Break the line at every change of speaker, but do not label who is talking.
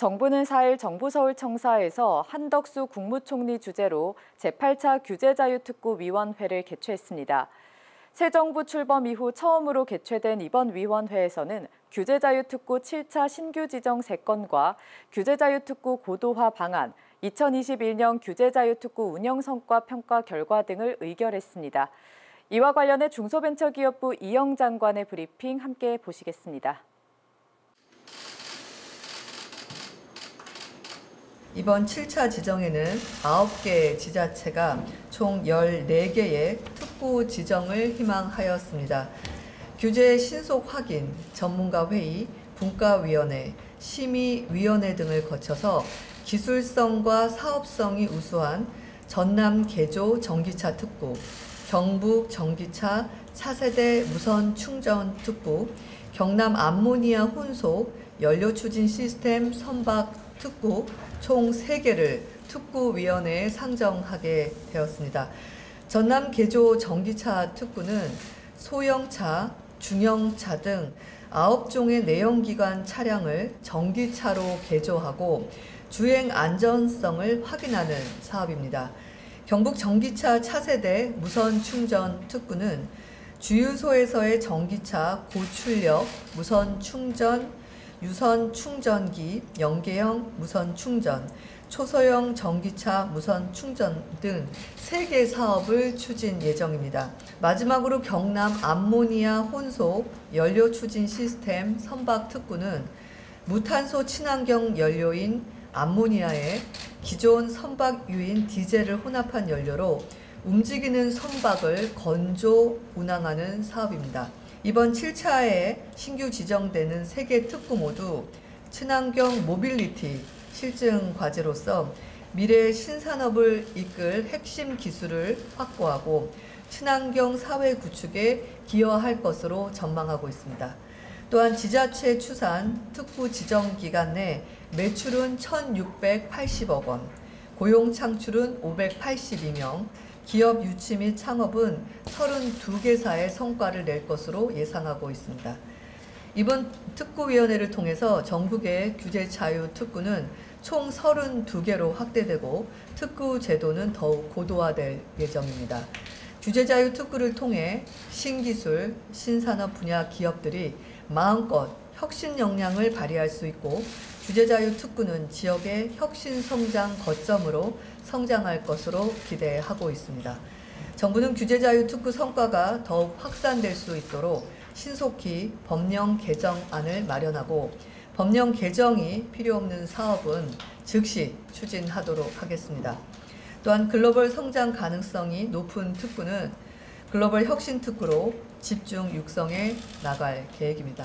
정부는 4일 정부서울청사에서 한덕수 국무총리 주재로 제8차 규제자유특구위원회를 개최했습니다. 새 정부 출범 이후 처음으로 개최된 이번 위원회에서는 규제자유특구 7차 신규 지정 3건과 규제자유특구 고도화 방안, 2021년 규제자유특구 운영 성과 평가 결과 등을 의결했습니다. 이와 관련해 중소벤처기업부 이영 장관의 브리핑 함께 보시겠습니다.
이번 7차 지정에는 9개 지자체가 총 14개의 특구 지정을 희망하였습니다. 규제 신속 확인, 전문가 회의, 분과위원회, 심의위원회 등을 거쳐서 기술성과 사업성이 우수한 전남 개조 전기차 특구, 경북 전기차 차세대 무선 충전 특구, 경남 암모니아 혼속 연료 추진 시스템 선박 특구 총 3개를 특구위원회에 상정하게 되었습니다. 전남 개조 전기차 특구는 소형차, 중형차 등 9종의 내연기관 차량을 전기차로 개조하고 주행 안전성을 확인하는 사업입니다. 경북 전기차 차세대 무선 충전 특구는 주유소에서의 전기차 고출력 무선 충전 유선 충전기, 연계형 무선 충전, 초소형 전기차 무선 충전 등 3개 사업을 추진 예정입니다. 마지막으로 경남 암모니아 혼속 연료 추진 시스템 선박 특구는 무탄소 친환경 연료인 암모니아에 기존 선박 유인 디젤을 혼합한 연료로 움직이는 선박을 건조 운항하는 사업입니다. 이번 7차에 신규 지정되는 세개 특구 모두 친환경 모빌리티 실증 과제로서 미래 신산업을 이끌 핵심 기술을 확보하고 친환경 사회 구축에 기여할 것으로 전망하고 있습니다. 또한 지자체 추산 특구 지정 기간 내 매출은 1,680억 원, 고용 창출은 582명, 기업 유치 및 창업은 32개사의 성과를 낼 것으로 예상하고 있습니다. 이번 특구위원회를 통해서 전국의 규제 자유 특구는 총 32개로 확대되고 특구 제도는 더욱 고도화될 예정입니다. 규제 자유 특구를 통해 신기술, 신산업 분야 기업들이 마음껏 혁신 역량을 발휘할 수 있고 규제자유 특구는 지역의 혁신 성장 거점으로 성장할 것으로 기대하고 있습니다. 정부는 규제자유 특구 성과가 더욱 확산될 수 있도록 신속히 법령 개정안을 마련하고 법령 개정이 필요 없는 사업은 즉시 추진하도록 하겠습니다. 또한 글로벌 성장 가능성이 높은 특구는 글로벌 혁신 특구로 집중 육성해 나갈 계획입니다.